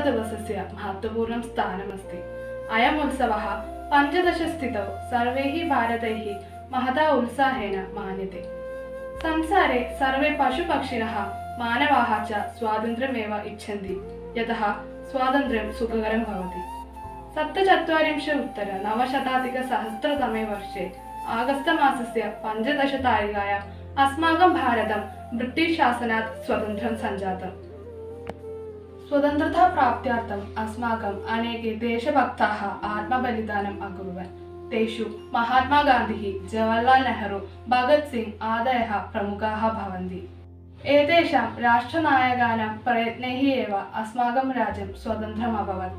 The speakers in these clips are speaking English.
स्वतन्त्रतादिवसस्य महत्त्वपूर्णं स्थानमस्ति। अयम् उत्सवः पञ्चदशस्थितौ सर्वैः भारतैः महता उत्साहेन मान्यते। संसारे सर्वे पशुपक्षिणः मानवाः च स्वातन्त्र्यमेव इच्छन्ति, यतः स्वातन्त्र्यं सुखकरं भवति। सप्तचत्वारिंशत् उत्तर नवशताधिकसहस्रतमे वर्षे आगस्त मासस्य अस्माकं भारतं ब्रिटिश् शासनात् स्वतन्त्रं सञ्जातम्। स्वतन्त्रताप्राप्त्यार्थम् अस्माकम् अनेके देशभक्ताः आत्मबलिदानम् अकुर्वन् तेषु महात्मा गान्धिः जवाहर्लाल् नेहरू भगत् सिंग् आदयः प्रमुखाः भवन्ति एतेषां राष्ट्रनायकानां प्रयत्नैः एव अस्माकं राज्यं स्वतन्त्रम् अभवत्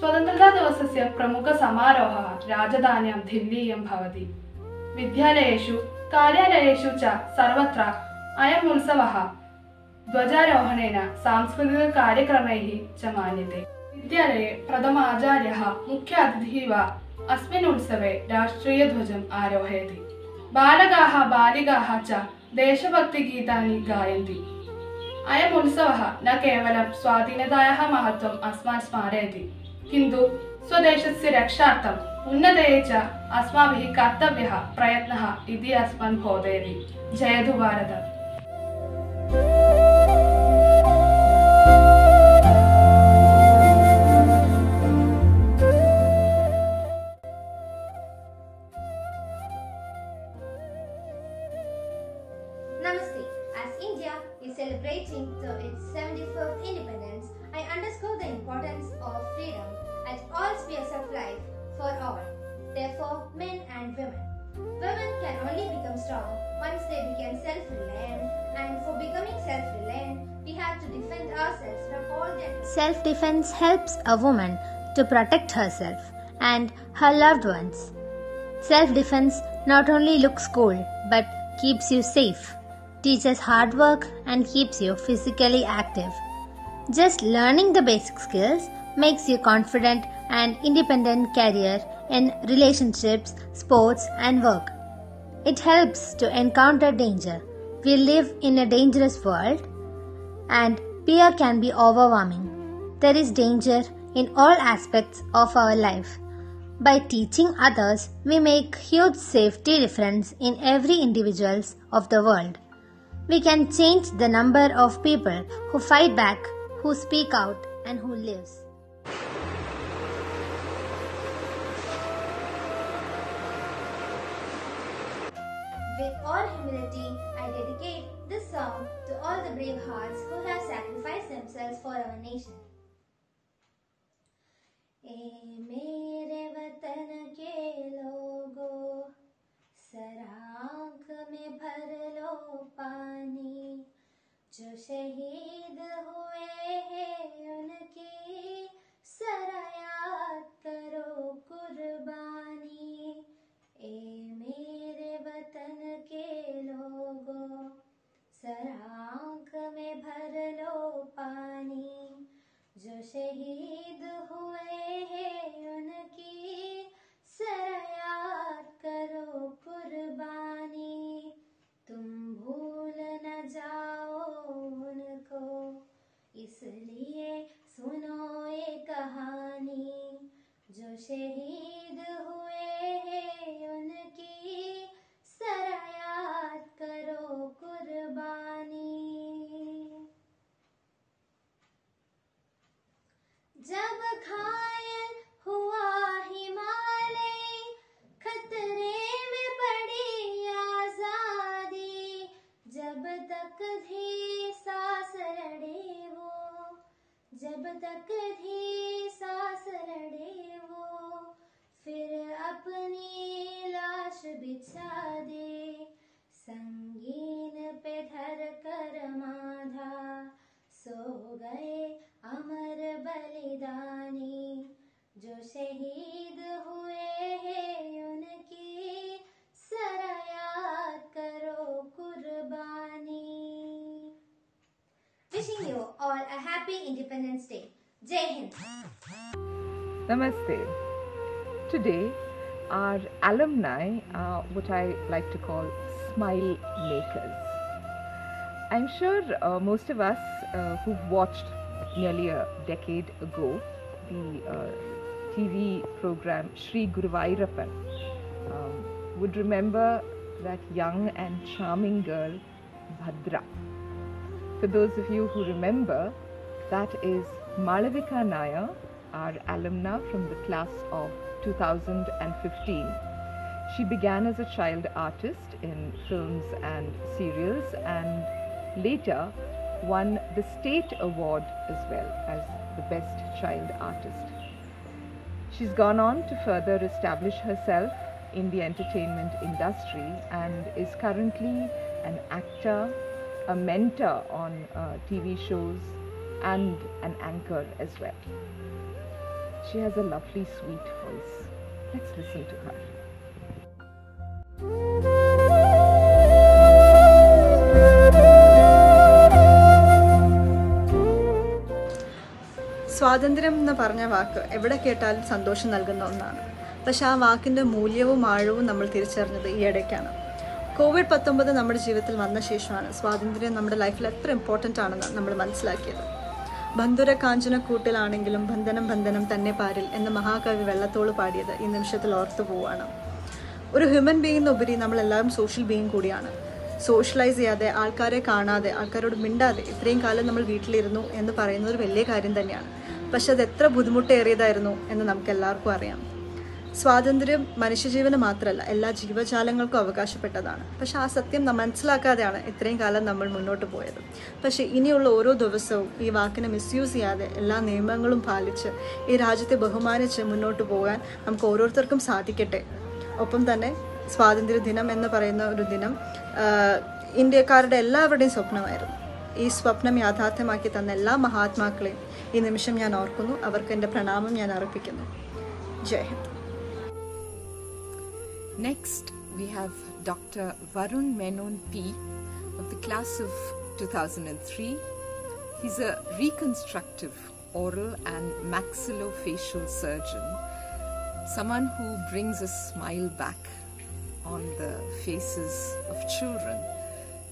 स्वतन्त्रतादिवसस्य प्रमुखसमारोहः राजधान्यां दिल्लीयं भवति विद्यालयेषु कार्यालयेषु च सर्वत्र अयम् उत्सवः ध्वजारोहणेन सांस्कृतिककार्यक्रमैः च मान्यते विद्यालये प्रथम आचार्यः मुख्य अतिथिः वा अस्मिन् उत्सवे राष्ट्रीयध्वजम् आरोहयति बालकाः बालिकाः च देशभक्तिगीतानि गायन्ति न केवलं स्वाधीनतायाः महत्त्वम् अस्मान् स्मारयति किन्तु स्वदेशस्य रक्षार्थम् उन्नतये च कर्तव्यः प्रयत्नः इति अस्मान् बोधयति जयतु Bharat Celebrating to its 75th independence, I underscore the importance of freedom at all spheres of life for all. Therefore, men and women. Women can only become strong once they become self-reliant, and for becoming self-reliant, we have to defend ourselves from all that. Self defense helps a woman to protect herself and her loved ones. Self defense not only looks cool but keeps you safe, teaches hard work, and keeps you physically active. Just learning the basic skills makes you confident and independent career in relationships, sports, and work. It helps to encounter danger. We live in a dangerous world and fear can be overwhelming. There is danger in all aspects of our life. By teaching others, we make huge safety difference in every individuals of the world. We can change the number of people who fight back, who speak out and who lives. With all humility, I dedicate this song to all the brave hearts who have sacrificed themselves for our nation. ए मेरे वतन के जो शहीद हुए हैं उनकी सरायात करो कुर्बानी। ए मेरे वतन के लोगों, सरांक में भर लो पानी। जो शहीद शहीद हुए हैं उनकी सरा याद करो कुर्बानी। जब घायल हुआ हिमालय, खतरे में पड़ी आज़ादी। जब तक भी सांस लड़े वो, जब तक भी सांस लड़े वो फिर अपनी लाश बिछा दे संगीन पे धर कर माधा सो गए अमर बलिदानी जो शहीद हुए हैं उनकी सरा याद करो कुर्बानी Wishing you all a happy Independence Day. Jai Hind. Namaste. Today, our alumni, uh, what I like to call smile makers, I'm sure uh, most of us uh, who've watched nearly a decade ago the uh, TV program Sri Guruvayoorappan um, would remember that young and charming girl Bhadra. For those of you who remember, that is Malavika Nair, our alumna from the class of 2015. She began as a child artist in films and serials and later won the state award as well as the best child artist. She's gone on to further establish herself in the entertainment industry and is currently an actor, a mentor on uh, TV shows, and an anchor as well. She has a lovely, sweet voice. Let's listen to her. സ്വാതന്ത്ര്യം എന്ന് പറഞ്ഞ വാക്ക് എവിടെ കേട്ടാലും സന്തോഷം നൽകുന്ന ഒന്നാണ് പക്ഷെ ആ വാക്കിന്റെ മൂല്യവും ആഴവും നമ്മൾ തിരിച്ചറിഞ്ഞത് ഈ ഇടയ്ക്കാണ് കോവിഡ് പത്തൊമ്പത് നമ്മുടെ ജീവിതത്തിൽ വന്ന ശേഷമാണ് സ്വാതന്ത്ര്യം നമ്മുടെ ലൈഫിൽ എത്ര ഇമ്പോർട്ടന്റ് ആണെന്ന് നമ്മൾ മനസ്സിലാക്കിയത് ബന്ധുര കാഞ്ചന കൂട്ടിലാണെങ്കിലും ബന്ധനം ബന്ധനം തന്നെ പാരിൽ എന്ന മഹാകവി വെള്ളത്തോൾ പാടിയത് ഈ നിമിഷത്തിൽ ഓർത്തു പോവുകയാണ്. ഒരു ഹ്യൂമൻ ബീയിങ് ഉപരി നമ്മളെല്ലാവരും സോഷ്യൽ ബീയിങ് കൂടിയാണ്. സോഷ്യലൈസ് ചെയ്യാതെ ആൾക്കാരെ കാണാതെ ആൾക്കാരോട് മിണ്ടാതെ ഇത്രയും കാലം നമ്മൾ വീട്ടിലിരുന്നു എന്ന് പറയുന്നത് ഒരു വലിയ കാര്യം തന്നെയാണ്. പക്ഷെ അത് എത്ര ബുദ്ധിമുട്ടേറിയതായിരുന്നു എന്ന് നമുക്ക് എല്ലാവർക്കും അറിയാം. സ്വാതന്ത്ര്യം മനുഷ്യജീവന് മാത്രമല്ല എല്ലാ ജീവജാലങ്ങൾക്കും അവകാശപ്പെട്ടതാണ്. പക്ഷെ ആ സത്യം മനസ്സിലാക്കാതെയാണ് ഇത്രയും കാലം നമ്മൾ മുന്നോട്ട് പോയത്. പക്ഷേ ഇനിയുള്ള ഓരോ ദിവസവും ഈ വാക്കിനെ മിസ്യൂസ് ചെയ്യാതെ എല്ലാ നിയമങ്ങളും പാലിച്ച് ഈ രാജ്യത്തെ ബഹുമാനിച്ച് മുന്നോട്ട് പോകാൻ നമുക്ക് ഓരോരുത്തർക്കും സാധിക്കട്ടെ. ഒപ്പം തന്നെ സ്വാതന്ത്ര്യ ദിനം എന്ന് പറയുന്ന ഒരു ദിനം ഇന്ത്യക്കാരുടെ എല്ലാവരുടെയും സ്വപ്നമായിരുന്നു. ഈ സ്വപ്നം യാഥാർത്ഥ്യമാക്കി തന്ന എല്ലാ മഹാത്മാക്കളെയും ഈ നിമിഷം ഞാൻ ഓർക്കുന്നു. അവർക്ക് എന്റെ പ്രണാമം ഞാൻ അർപ്പിക്കുന്നു. ജയ് Hind. Next, we have Dr. Varun Menon P. of the class of 2003. He's a reconstructive oral and maxillofacial surgeon, someone who brings a smile back on the faces of children,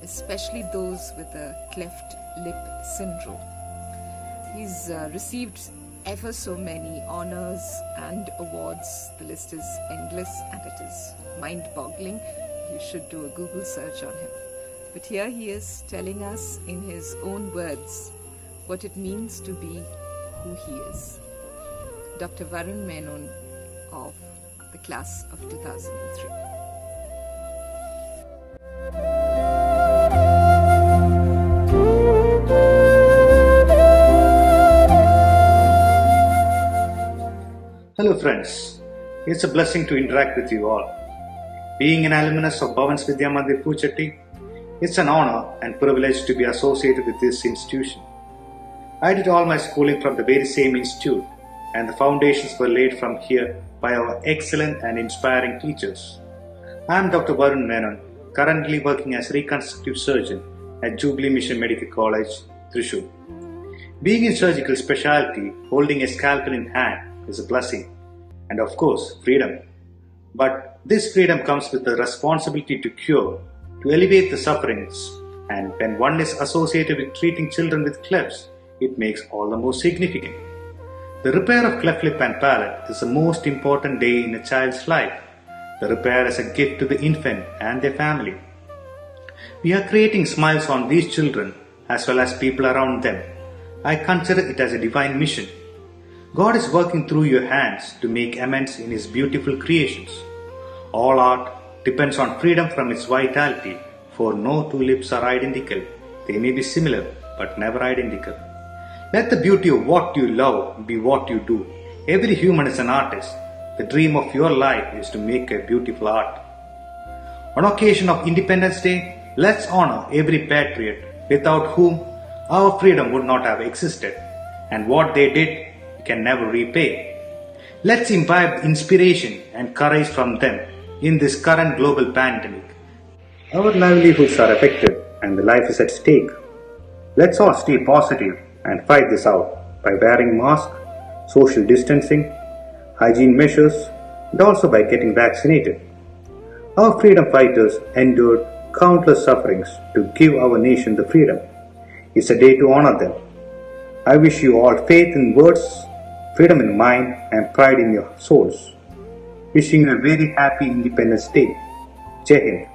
especially those with a cleft lip syndrome. He's uh, received ever so many honors and awards. The list is endless and it is mind boggling. You should do a Google search on him. But here he is telling us in his own words what it means to be who he is. Dr. Varun Menon of the class of 2003. Hello, friends. It's a blessing to interact with you all. Being an alumnus of Bhavans Vidya Mandir Poochatty, it's an honor and privilege to be associated with this institution. I did all my schooling from the very same institute, and the foundations were laid from here by our excellent and inspiring teachers. I am Dr. Varun Menon, currently working as reconstructive surgeon at Jubilee Mission Medical College, Thrissur. Being in surgical specialty, holding a scalpel in hand is a blessing, and of course, freedom. But this freedom comes with the responsibility to cure, to alleviate the sufferings, and when one is associated with treating children with clefts, it makes all the more significant. The repair of cleft lip and palate is the most important day in a child's life. The repair is a gift to the infant and their family. We are creating smiles on these children as well as people around them. I consider it as a divine mission. God is working through your hands to make amends in His beautiful creations. All art depends on freedom from its vitality, for no two lips are identical. They may be similar, but never identical. Let the beauty of what you love be what you do. Every human is an artist. The dream of your life is to make a beautiful art. On occasion of Independence Day, let's honor every patriot without whom our freedom would not have existed, and what they did can never repay. Let's imbibe inspiration and courage from them in this current global pandemic. Our livelihoods are affected and the life is at stake. Let's all stay positive and fight this out by wearing masks, social distancing, hygiene measures, and also by getting vaccinated. Our freedom fighters endured countless sufferings to give our nation the freedom. It's a day to honor them. I wish you all faith in words, freedom in mind, and pride in your souls. Wishing you a very happy Independence Day. Jai Hind.